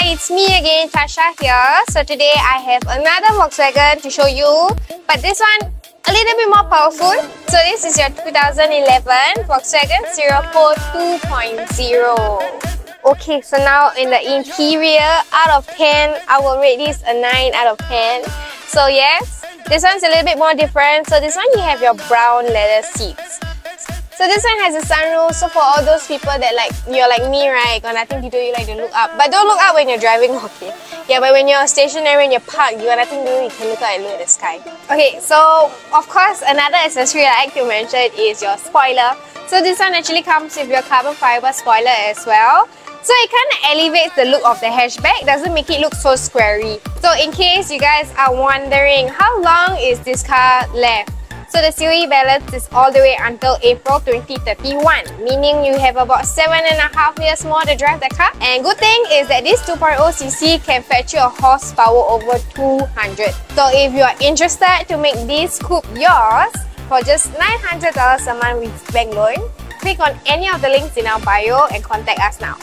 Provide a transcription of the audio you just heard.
Hi, it's me again, Tasha here. So today I have another Volkswagen to show you, but this one a little bit more powerful. So this is your 2011 Volkswagen Scirocco 2.0. Okay, so now in the interior, out of 10, I will rate this a 9 out of 10. So yes, this one's a little bit more different. So this one you have your brown leather seats. So this one has a sunroof, so for all those people that like, you're like me, right, got nothing to do, you like to look up. But don't look up when you're driving, okay? Yeah, but when you're stationary, when you're parked, you got nothing to do, you can look up and look at the sky. Okay, so of course, another accessory I like to mention is your spoiler. So this one actually comes with your carbon fiber spoiler as well. So it kind of elevates the look of the hatchback, doesn't make it look so squarey. So in case you guys are wondering, how long is this car left? So the COE balance is all the way until April 2031, meaning you have about seven and a half years more to drive the car. And good thing is that this 2.0cc can fetch you a horsepower over 200. So if you are interested to make this coupe yours for just $900 a month with bank loan, click on any of the links in our bio and contact us now.